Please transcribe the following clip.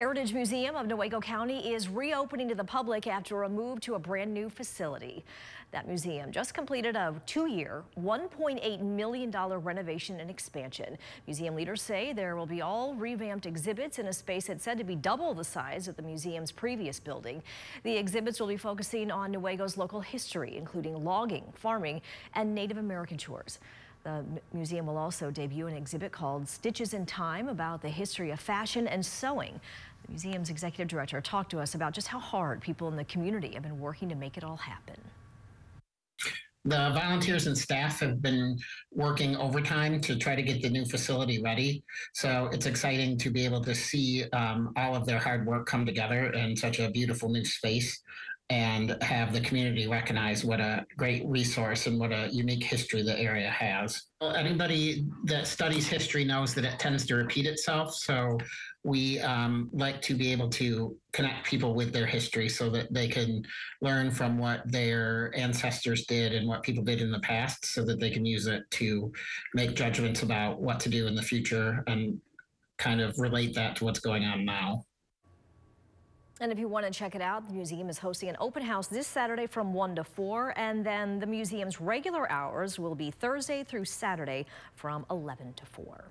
Heritage Museum of Newaygo County is reopening to the public after a move to a brand new facility. That museum just completed a two-year, $1.8 million renovation and expansion. Museum leaders say there will be all revamped exhibits in a space that's said to be double the size of the museum's previous building. The exhibits will be focusing on Newaygo's local history, including logging, farming, and Native American chores. The museum will also debut an exhibit called Stitches in Time about the history of fashion and sewing. Museum's executive director talked to us about just how hard people in the community have been working to make it all happen. The volunteers and staff have been working overtime to try to get the new facility ready. So it's exciting to be able to see um, all of their hard work come together in such a beautiful new space and have the community recognize what a great resource and what a unique history the area has. Anybody that studies history knows that it tends to repeat itself. So we um, like to be able to connect people with their history so that they can learn from what their ancestors did and what people did in the past so that they can use it to make judgments about what to do in the future and kind of relate that to what's going on now. And if you want to check it out, the museum is hosting an open house this Saturday from 1 to 4. And then the museum's regular hours will be Thursday through Saturday from 11 to 4.